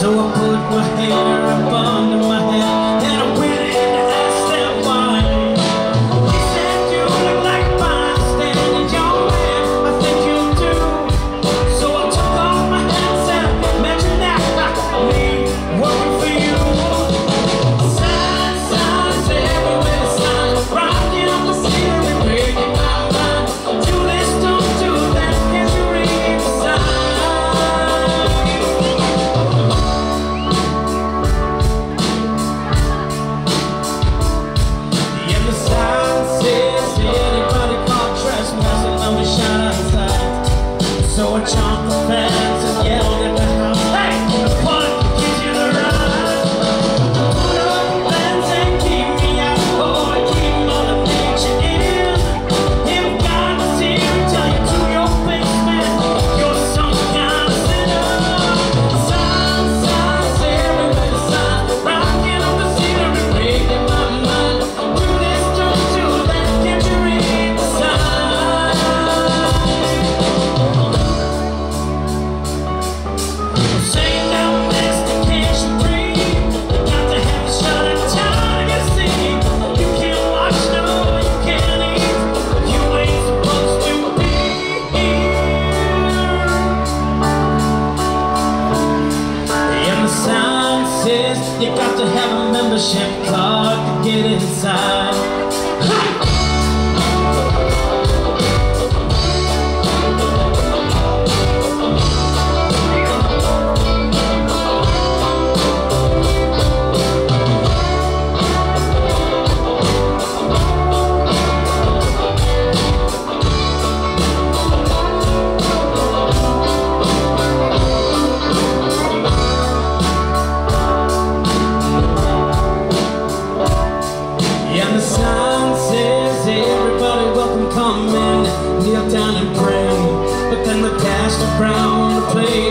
So I put my hand around chomp. You got to have a membership card to get inside. down and pray. But then the past around the place.